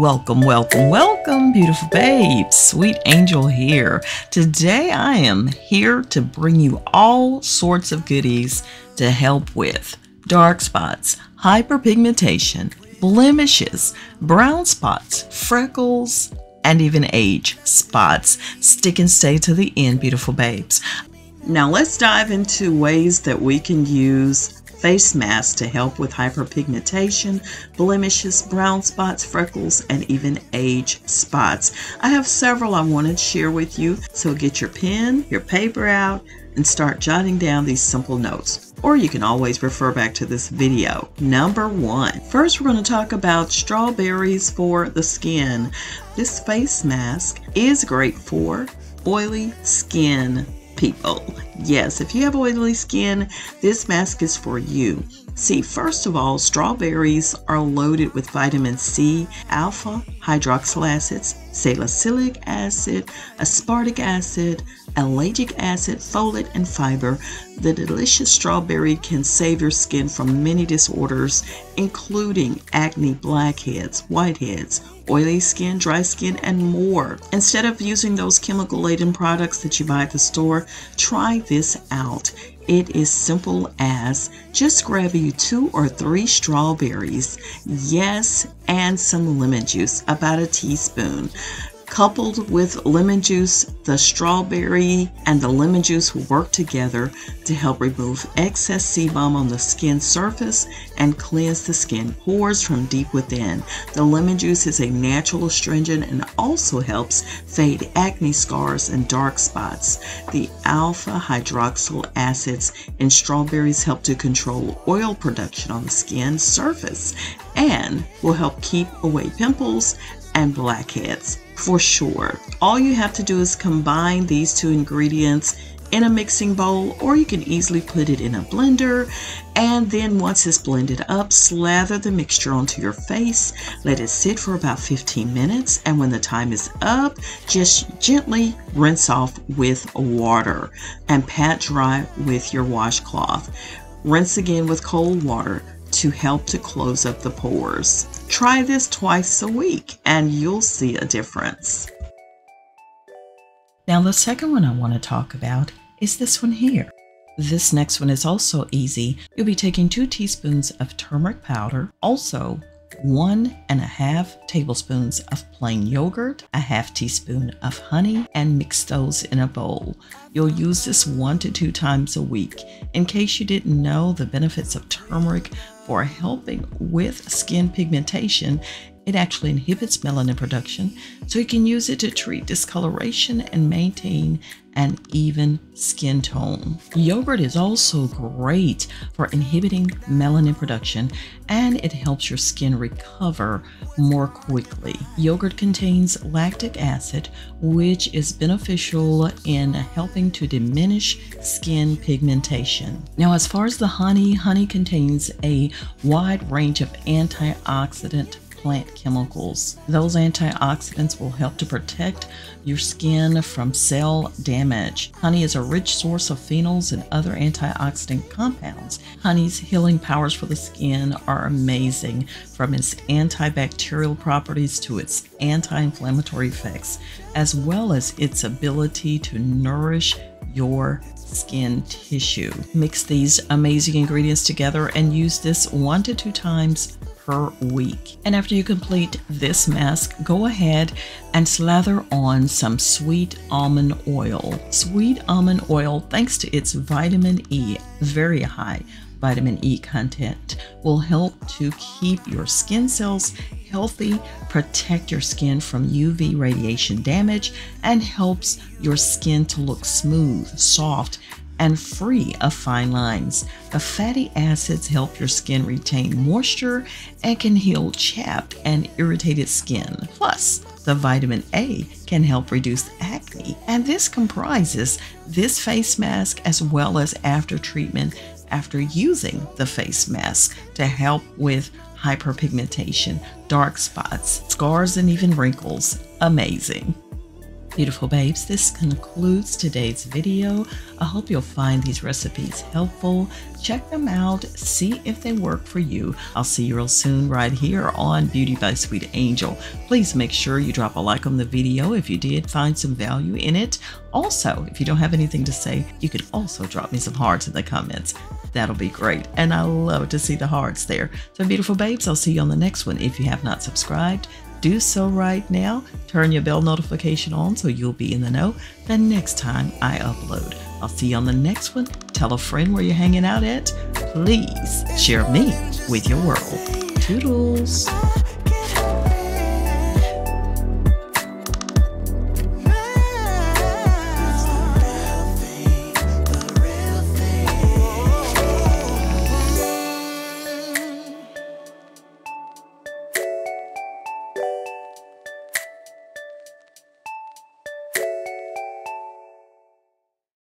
Welcome, welcome, welcome, beautiful babes. Sweet Angel here. Today I am here to bring you all sorts of goodies to help with dark spots, hyperpigmentation, blemishes, brown spots, freckles, and even age spots. Stick and stay to the end, beautiful babes. Now let's dive into ways that we can use face masks to help with hyperpigmentation, blemishes, brown spots, freckles, and even age spots. I have several I want to share with you, so get your pen, your paper out, and start jotting down these simple notes. Or you can always refer back to this video. Number one, first we're going to talk about strawberries for the skin. This face mask is great for oily skin people. Yes, if you have oily skin, this mask is for you. See, first of all, strawberries are loaded with vitamin C, alpha hydroxyl acids, salicylic acid, aspartic acid, ellagic acid, folate, and fiber. The delicious strawberry can save your skin from many disorders, including acne, blackheads, whiteheads, oily skin, dry skin, and more. Instead of using those chemical laden products that you buy at the store, try this out. It is simple as just grab you two or three strawberries, yes, and some lemon juice, about a teaspoon. Coupled with lemon juice, the strawberry and the lemon juice will work together to help remove excess sebum on the skin surface and cleanse the skin pores from deep within. The lemon juice is a natural astringent and also helps fade acne scars and dark spots. The alpha hydroxyl acids in strawberries help to control oil production on the skin surface and will help keep away pimples and blackheads for sure. All you have to do is combine these two ingredients in a mixing bowl or you can easily put it in a blender and then once it's blended up slather the mixture onto your face. Let it sit for about 15 minutes and when the time is up just gently rinse off with water and pat dry with your washcloth. Rinse again with cold water to help to close up the pores. Try this twice a week and you'll see a difference. Now the second one I want to talk about is this one here. This next one is also easy. You'll be taking two teaspoons of turmeric powder, also one and a half tablespoons of plain yogurt, a half teaspoon of honey, and mix those in a bowl. You'll use this one to two times a week. In case you didn't know, the benefits of turmeric for helping with skin pigmentation it actually inhibits melanin production, so you can use it to treat discoloration and maintain an even skin tone. Yogurt is also great for inhibiting melanin production and it helps your skin recover more quickly. Yogurt contains lactic acid, which is beneficial in helping to diminish skin pigmentation. Now, as far as the honey, honey contains a wide range of antioxidant plant chemicals. Those antioxidants will help to protect your skin from cell damage. Honey is a rich source of phenols and other antioxidant compounds. Honey's healing powers for the skin are amazing, from its antibacterial properties to its anti inflammatory effects, as well as its ability to nourish your skin tissue. Mix these amazing ingredients together and use this one to two times per week. And after you complete this mask, go ahead and slather on some sweet almond oil. Sweet almond oil, thanks to its vitamin E, very high vitamin E content, will help to keep your skin cells healthy, protect your skin from UV radiation damage, and helps your skin to look smooth, soft, and free of fine lines. The fatty acids help your skin retain moisture and can heal chapped and irritated skin. Plus, the vitamin A can help reduce acne, and this comprises this face mask as well as after treatment after using the face mask to help with hyperpigmentation, dark spots, scars, and even wrinkles. Amazing. Beautiful babes, this concludes today's video. I hope you'll find these recipes helpful. Check them out, see if they work for you. I'll see you real soon right here on Beauty by Sweet Angel. Please make sure you drop a like on the video if you did find some value in it. Also, if you don't have anything to say, you can also drop me some hearts in the comments. That'll be great. And I love to see the hearts there. So, beautiful babes, I'll see you on the next one. If you have not subscribed, do so right now. Turn your bell notification on so you'll be in the know the next time I upload. I'll see you on the next one. Tell a friend where you're hanging out at. Please share me with your world. Toodles.